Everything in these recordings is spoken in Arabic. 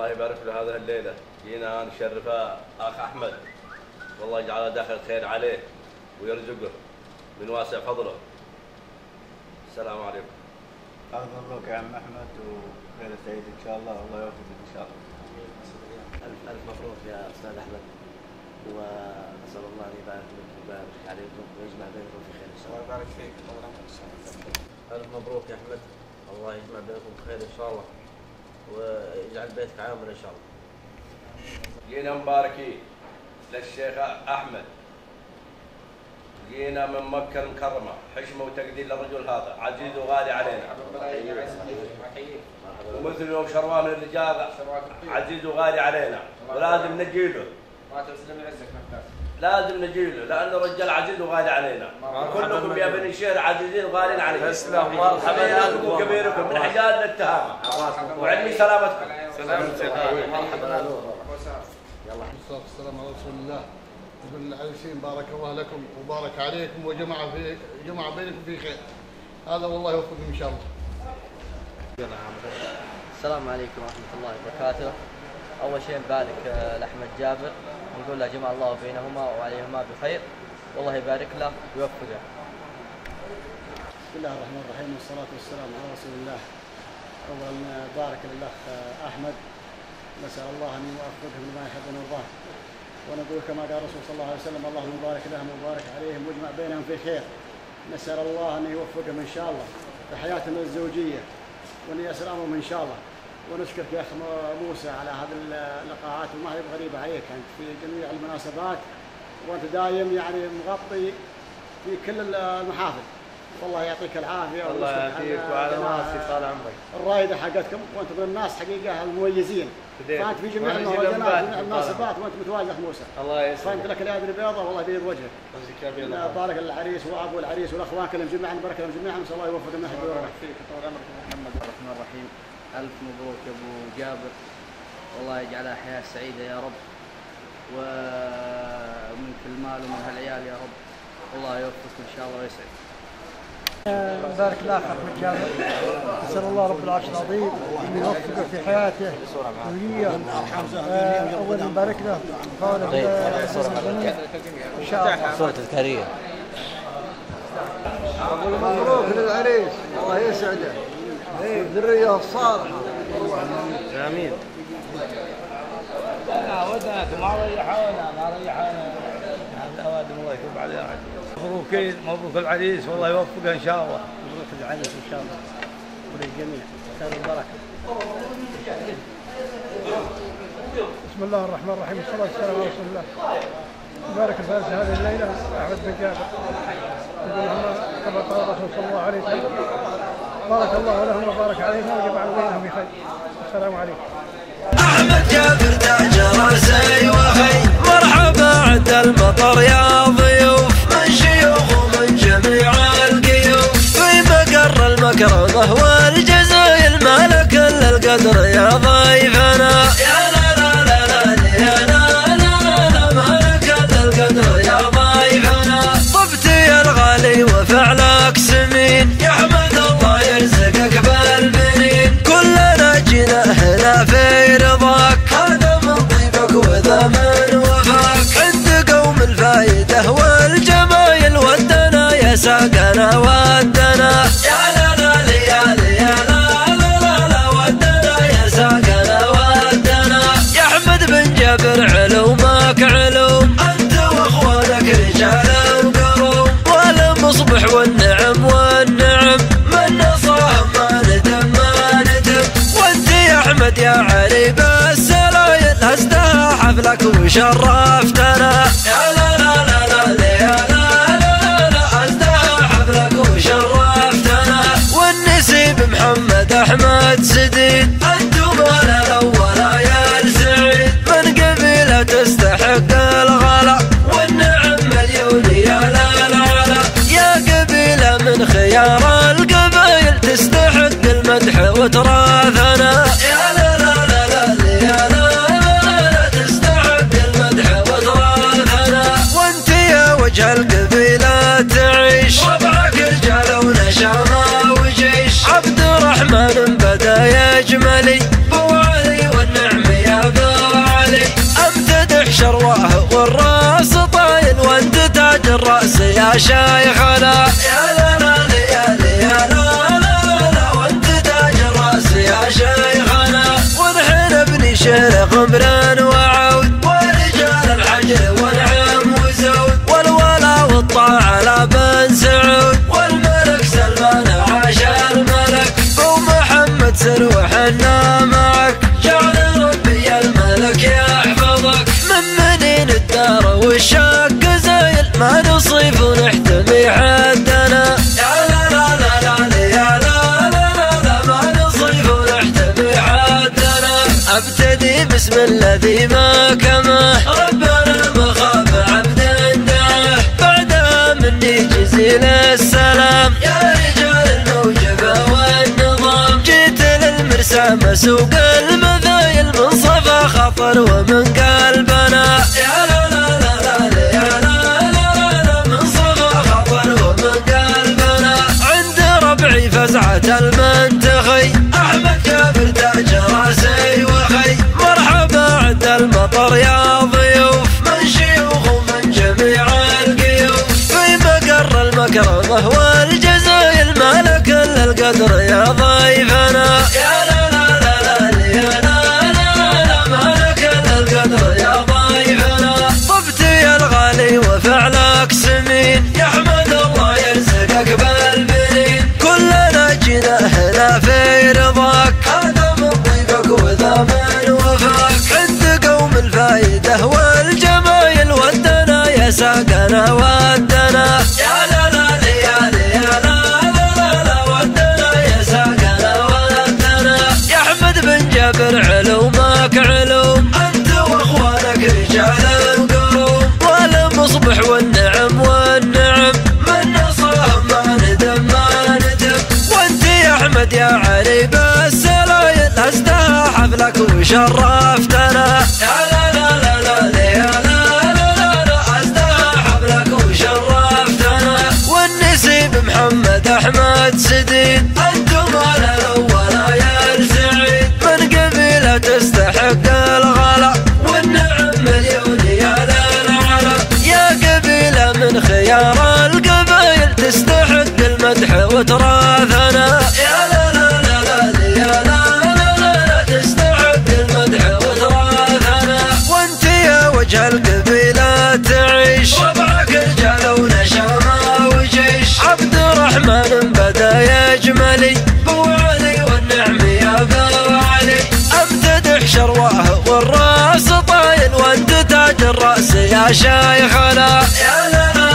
الله يبارك له هذه الليلة. جينا نشرف أخ أحمد. والله يجعله دخل خير عليه ويرزقه من واسع فضله. السلام عليكم. ألف مبروك يا عم أحمد وخير سعيد إن شاء الله. والله يوفقك إن شاء الله. ألف ألف مبروك يا أستاذ أحمد. وأسأل الله أن يبارك لك ويبارك عليكم ويجمع بينكم في خير إن شاء الله. الله يبارك فيك. شاء الله. ألف مبروك يا أحمد. الله يجمع بينكم بخير إن شاء الله. ويجعل بيتك عامر إن شاء الله. جينا مباركين للشيخ أحمد. جينا من مكة المكرمة. حشمة وتقدير للرجل هذا. عزيز وغالي علينا. ومثل يوم شرواه من الرجال. عزيز وغالي علينا. ولازم نجيله ما تسلم يعزك محتاج لازم نجيله لأنه رجال عزيز وغالي علينا. كلكم يا بني شير عزيزين وغالين علينا. تسلم، مرحبا صغيركم وكبيركم من حجاز للتهامة. وعلمي سلامتكم. مرحبا. يا نور يلا. والصلاة والسلام على رسول الله. من العريسين بارك الله لكم وبارك عليكم وجمع في جمع بينكم في خير. هذا والله يوفقكم إن شاء الله. السلام عليكم ورحمة الله وبركاته. أول شيء نبارك آه، لأحمد جابر. ونقول له جمع الله بينهما وعليهما بخير والله يبارك له ويوفقه. بسم الله الرحمن الرحيم والصلاة والسلام على رسول الله أولا بارك للأخ أحمد نسأل الله أن يوفقه لما يحب ويرضاه ونقول كما قال الرسول صلى الله عليه وسلم اللهم بارك لهم وبارك عليهم واجمع بينهم في خير نسأل الله أن يوفقهم إن شاء الله في حياتهم الزوجية وأن ييسر أمرهم إن شاء الله ونشكرك يا أخ موسى على هذه اللقاءات وما هي غريبة عليك أنت في جميع المناسبات وأنت دايم يعني مغطي في كل المحافل. والله يعطيك العافية الله يعافيك على وعلى راسي طال عمرك. الرائده حقتكم وانت من الناس حقيقة المميزين. فأنت في جميع المهرجانات جميع. المناسبات وأنت متواجد اخ موسى. الله فأنت يسلمك لك اليد البيضاء والله يبيض وجهك. يجزيك يا لا بارك العريس وأبو العريس والأخوان كلهم جميعا بارك لهم جميعا نسال الله يوفقهم ويرضى فيك طول عمرك يا محمد الرحمن الرحيم. ألف مبروك يا أبو جابر. والله يجعلها حياة سعيدة يا رب. ومن كل مال ومن هالعيال يا رب. الله يوفقك إن شاء الله ويسعدك. بارك الله في احمد جابر نسال الله رب العرش العظيم أن يوفقه في حياته الزوجيه آه، اولا نبارك له. قال إن شاء الله. صورة تذكارية. مبروك للعريس. الله يسعده. الذريه الصالحه آمين. مبروك مبروك العريس والله يوفقه إن شاء الله. مبروك العريس إن شاء الله. وللجميع خير البركه بسم الله الرحمن الرحيم. والصلاة والسلام على رسول الله. بارك الفاز هذه الليلة احمد بن جابر يقول كما قال الرسول صلى الله عليه وسلم بارك الله لهم وبارك عليهم وجمع بينهم بخير. السلام عليكم. أحمد جابر تاج رأسي وخي مرحبا عند المطر يا ضيوف. من شيوخ ومن جميع القيوف. في مقر المكرمه والجزايل مالك إلا القدر يا ضيفنا ساقنا ودنا. يا لا لا يا لا لا لا لا ودنا. يا ساقنا ودنا. يا أحمد بن جابر علومك علوم. أنت وأخوانك رجال وقروم والمصبح والنعم والنعم. من نصرهم ما ندم ما ندم. وأنت يا أحمد يا علي بالسلايل هزتها حفلك وشرفتنا يا سيارة القبائل تستحق المدح وتراثنا. يا لا يا لا تستحق المدح وتراثنا. وانت يا وجه القبيلة تعيش. رجال ونشامة وجيش. عبد الرحمن بدا والنعم يا امتدح شرواه والراس طايل وانت تاج الرأس يا شيخنا. يا bombra الاسم الذي ما كمه ربنا مخاف عبد دعاه بعد مني جزيل السلام. يا رجال الموجبة والنظام. جيت للمرسى مسوق المذايل من صفا خطر ومن الصدر يا ضايف أنا يا بالعلو ماك علوم أنت وأخوانك رجال القوم والمصبح والنعم والنعم. من نصرهم ما ندم ما ندم. وانت يا أحمد يا علي بالسلايل هزتها حفلك وشرفت. رحمن بدا يا جملي بو علي والنعم يا ثار علي امتدح شرواه والرأس طايل وانت تاج الرأس يا شايخنا يا لا لا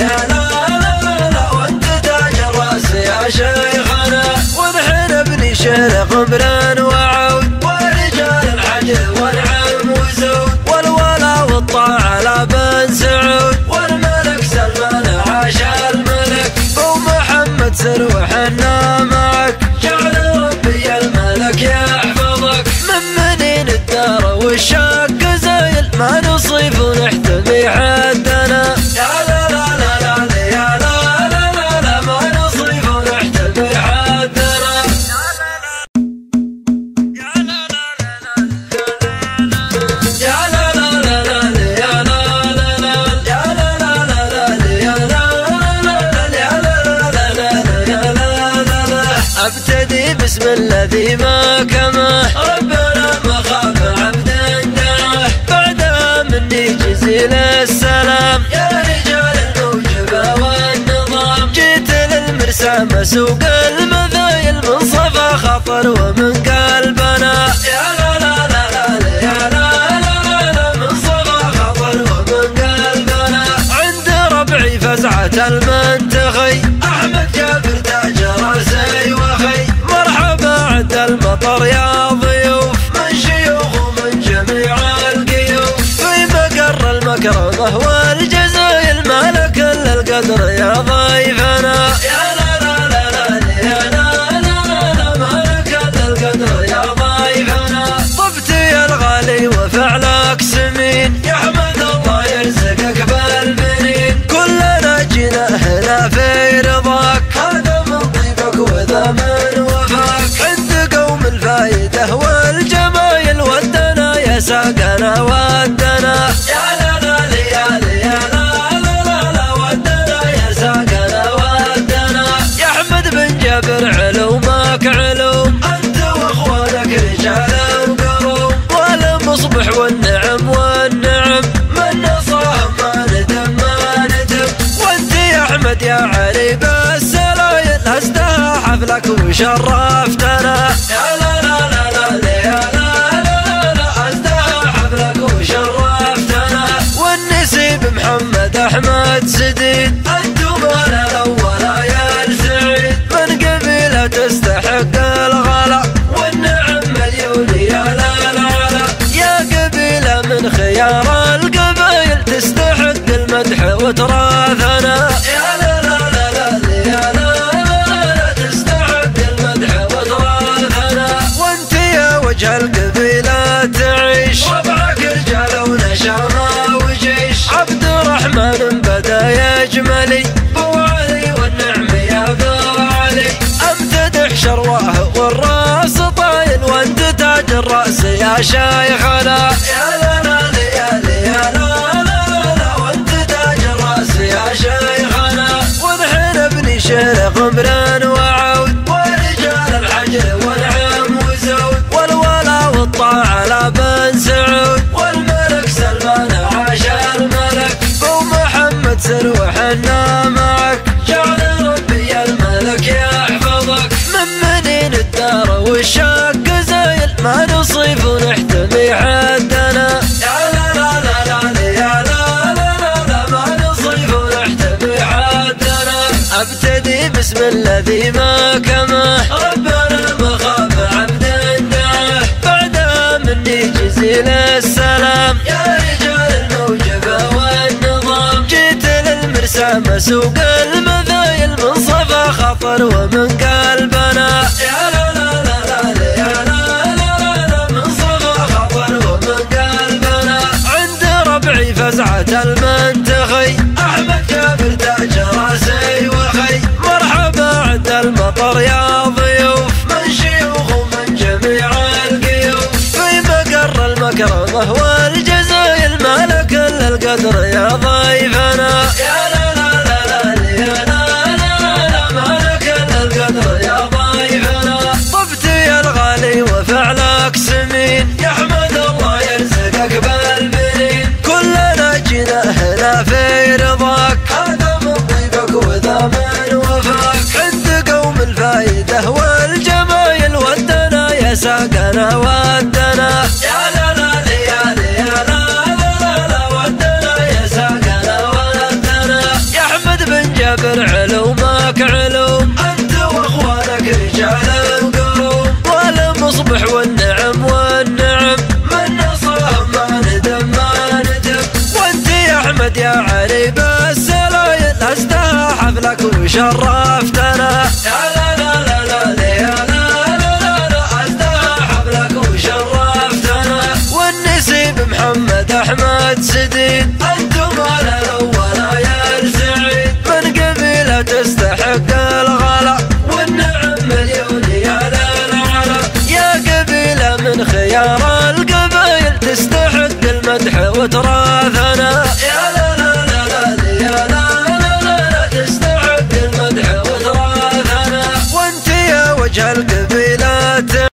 يا لا وانت تاج الرأس يا شايخنا ونحن ابني شرق بران هذه كما ربنا مخاف عبد داه بعد مني جزيل السلام. يا رجال الموجبة والنظام. جيت للمرسى مسوق المذايل من صفا خطر ومن قلبنا يا لا لا لا لا لا Yo no وشرفتنا يا لا لا لا يا لا لا لا وشرفتنا والنسيب محمد أحمد سديد أنا الأول يا السعيد من قبيله تستحق الغلا والنعم مليون يا لا لا لا. يا قبيلة من خيار القبايل تستحق المدح وتراثنا. تاج الراس يا شيخنا يا لا لا لا وانت تاج والحين ابني شيخ غمران بسم الذي ما كما ربنا ما خاب عبد دعاه بعدها مني جزيل السلام. يا رجال الموجبة والنظام. جيت للمرسى مسوق المذايل من صفا خطر ومن ساقنا ودنا يا لا لا يا لا يا لا لا لا لا ودنا يا ساقنا ودنا يا احمد بن جابر علومك علوم انت واخوانك رجال القلوب والمصبح والنعم والنعم من نصرهم ما ندم ما ندم وانت يا احمد يا علي بالسلايل هزتها حفلك وشرفتنا يا احمد سديد